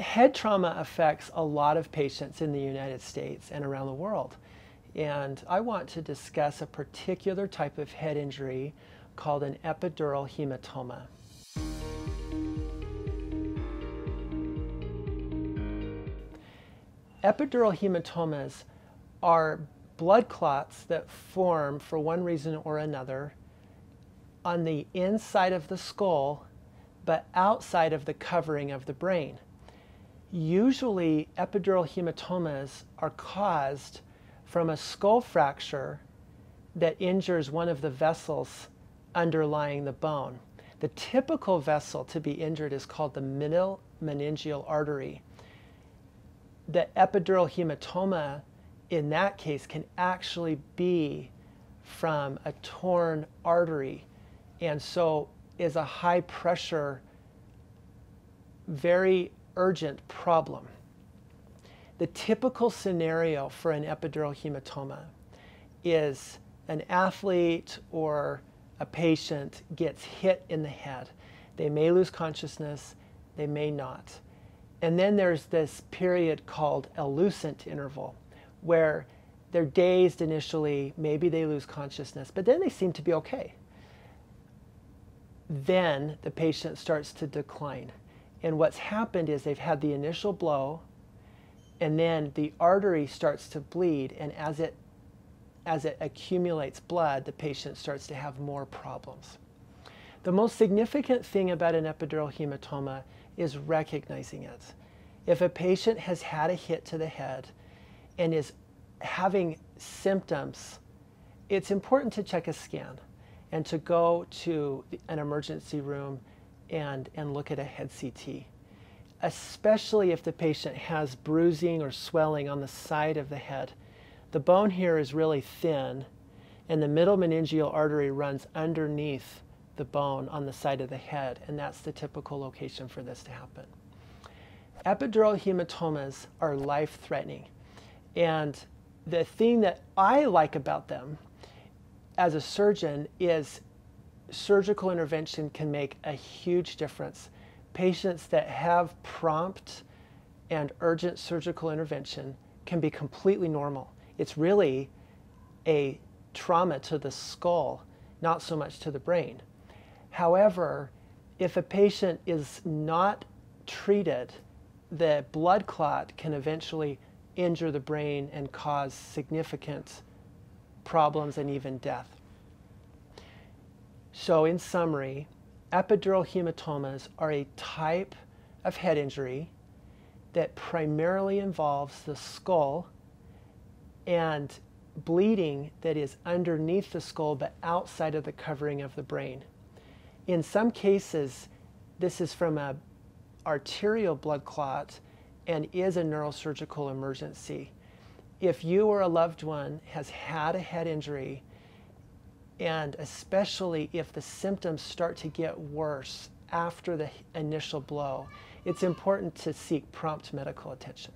Head trauma affects a lot of patients in the United States and around the world. And I want to discuss a particular type of head injury called an epidural hematoma. Epidural hematomas are blood clots that form for one reason or another on the inside of the skull but outside of the covering of the brain. Usually, epidural hematomas are caused from a skull fracture that injures one of the vessels underlying the bone. The typical vessel to be injured is called the middle meningeal artery. The epidural hematoma in that case can actually be from a torn artery and so is a high pressure, very urgent problem. The typical scenario for an epidural hematoma is an athlete or a patient gets hit in the head. They may lose consciousness, they may not. And then there's this period called a lucid interval where they're dazed initially, maybe they lose consciousness, but then they seem to be okay. Then the patient starts to decline. And what's happened is they've had the initial blow, and then the artery starts to bleed, and as it as it accumulates blood, the patient starts to have more problems. The most significant thing about an epidural hematoma is recognizing it. If a patient has had a hit to the head and is having symptoms, it's important to check a scan and to go to an emergency room and, and look at a head CT, especially if the patient has bruising or swelling on the side of the head. The bone here is really thin, and the middle meningeal artery runs underneath the bone on the side of the head, and that's the typical location for this to happen. Epidural hematomas are life threatening, and the thing that I like about them as a surgeon is surgical intervention can make a huge difference. Patients that have prompt and urgent surgical intervention can be completely normal. It's really a trauma to the skull, not so much to the brain. However, if a patient is not treated, the blood clot can eventually injure the brain and cause significant problems and even death. So, in summary, epidural hematomas are a type of head injury that primarily involves the skull and bleeding that is underneath the skull but outside of the covering of the brain. In some cases, this is from a arterial blood clot and is a neurosurgical emergency. If you or a loved one has had a head injury, and especially if the symptoms start to get worse after the initial blow, it's important to seek prompt medical attention.